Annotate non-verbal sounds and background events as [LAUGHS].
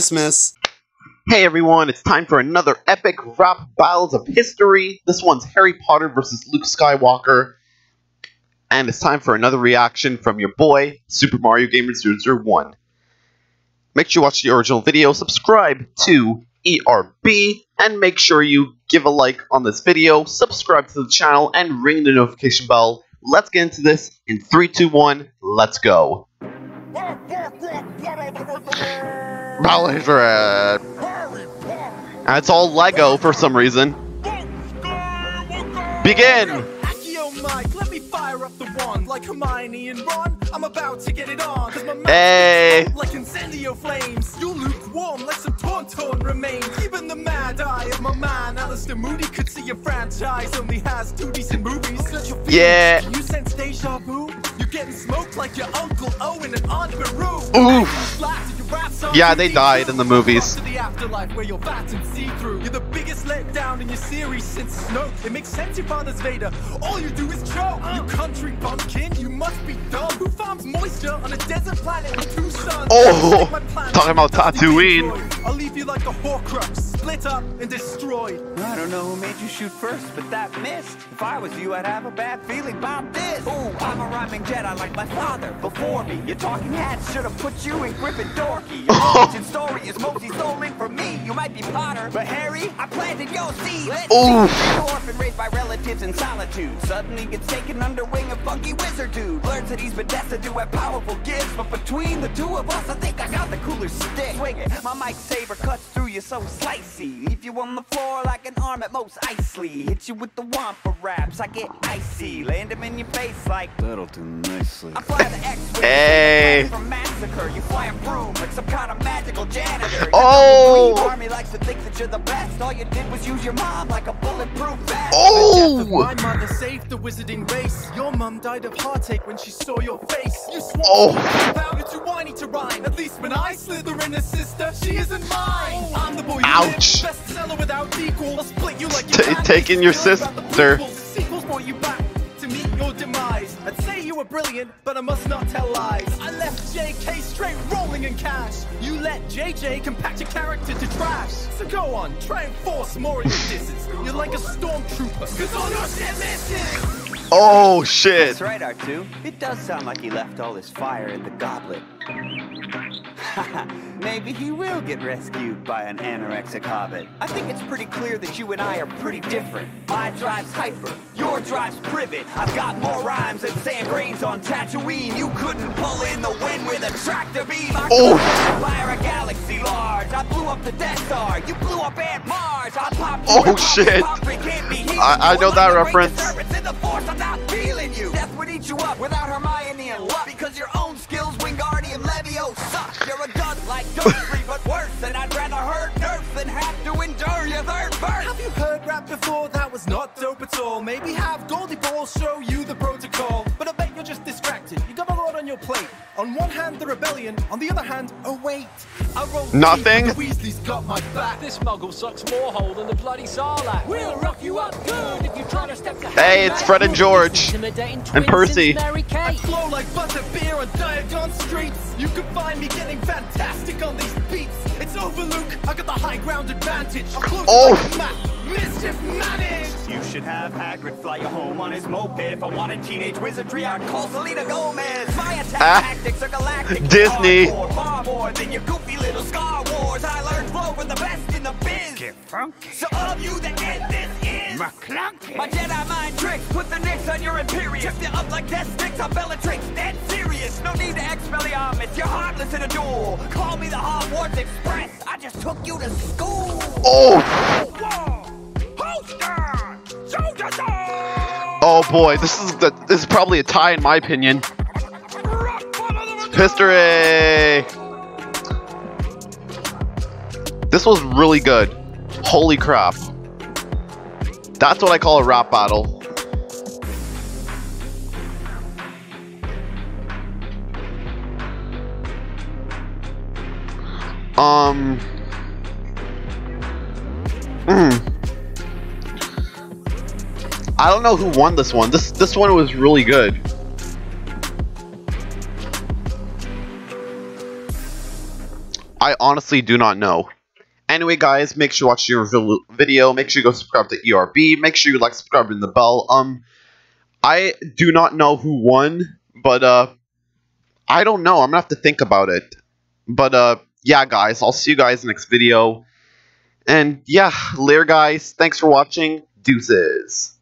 Christmas. Hey everyone, it's time for another epic rap battles of history. This one's Harry Potter versus Luke Skywalker. And it's time for another reaction from your boy, Super Mario Gamer 001. Make sure you watch the original video, subscribe to ERB, and make sure you give a like on this video, subscribe to the channel, and ring the notification bell. Let's get into this in 3, 2, 1, let's go. Of Red. All Lego for some reason. Begin! Let me fire up the wand like Hermione and Ron. I'm about to get it on, cause my Hey. like incendio flames. You like some tauntaun remains. Even the mad eye of my man, Alastor Moody, could see your franchise only has two decent movies. Let your feelings- Yeah. You sense deja vu? You're getting smoked like your Uncle Owen and Aunt Beru. Oof. Flat to your rap song, Yeah, they died in the movies. to the afterlife where you're fat and see-through. You're the biggest letdown in your series since Snoke. It makes sense your father's Vader. All you do is choke. You uh. country bumpkin, you must be dumb. Who farms moisture on a desert planet with two suns? Oh, Take my planet, talking about dusty Tatooine. I'll leave you like a Horcrux, split up and destroyed. I don't know who made you shoot first, but that missed. If I was you, I'd have a bad feeling about this. Ooh, I'm a rhyming Jedi like my father before me. Your talking hat should have put you in Gryffin Dorky. Your [LAUGHS] origin story is mostly stolen from me. You might be Potter, but Harry, I planted your seed. Let's Ooh. see. Orphan raised by relatives in solitude. Suddenly gets taken under wing of funky wizard dude. Learns that he's been destined to have powerful gifts, but between the two of us, I think I got the cooler stick. Swing it, my mic saber cuts through you so slicey. Leave you on the floor like an arm at Mos Eisley. Hit you with the wampa raps, I get icy. Land him in your face like That'll do nicely. I fly the X-wing Hey. from massacre. You fly a broom like some kind of magical janitor. Oh. You're the best. All you did was use your mom like a bulletproof vest. Oh! My mother saved the wizarding race. Your mum died of heartache when she saw your face. You swore Oh. you're too whiny to rhyme. At least when I slither in a sister, she isn't mine. Oh. I'm the boy Ouch. bestseller without equal. I'll split you like you Ta- taking your Still about the sister. Sequels brought you back to meet your demise. I'd say you were brilliant, but I must not tell lies. I left JK straight rolling in cash. You let JJ compact your character to trash. So go on, try and force more of your disses. You're like a stormtrooper, cause all your shit misses. Oh shit! That's right, R2. It does sound like he left all his fire in the goblet. [LAUGHS] Maybe he will get rescued by an anorexic hobbit. I think it's pretty clear that you and I are pretty different. My drive's hyper, your drive's privet. I've got more rhymes than sand grains on Tatooine. You couldn't pull in the wind with a tractor beam. I Oh. fire a galaxy large. I blew up the Death Star. You blew up Aunt Marge. I popped Oh, shit. Pop Pop can't be healed. I- I know You that are like a great reference. But worse. And I'd rather hurt nerfs than have to endure your third verse. Have you heard rap before? That was not dope at all. Maybe have Goldie Balls show you the protocol. But I bet you're just distracted. You got a lot on your plate. On one hand, the rebellion. On the other hand, oh wait. I rolled Nothing. Weasley's got my back. This muggle sucks more hole than the bloody Sarlacc. We'll rock you up good if you try to step to Hey, it's Fred and George. and Percy. Mary I flow like butter beer on Diagon streets. You can find me getting fantastic on these beats. It's over, Luke. I got the high ground advantage. I'm close Oh. Like a map. Mischief managed. You should have Hagrid fly you home on his moped. If I wanted teenage wizardry, I'd call Selena Gomez. My attack Ah. tactics are galactic. Disney. Hardcore, Far more than your goofy little Star Wars. I learned flow from the best in the biz. Get funky. So of you that end this is McClunky. My Jedi mind tricks put the nicks on your Imperius. Trip you up like death sticks on Bellatrix. Dead serious. No need to Expelliarmus. You're heartless in a duel. Call me the Hogwarts Express. I just took you to school. Oh! Whoa! Oh boy, this is the this is probably a tie in my opinion. History. This was really good. Holy crap. That's what I call a rap battle. Um. I don't know who won this one. This this one was really good. I honestly do not know. Anyway, guys, make sure you watch your video. Make sure you go subscribe to ERB. Make sure you like, subscribe, and the bell. Um, I do not know who won, but uh, I don't know. I'm gonna have to think about it. But uh, yeah, guys, I'll see you guys next video. And yeah, later, guys. Thanks for watching. Deuces.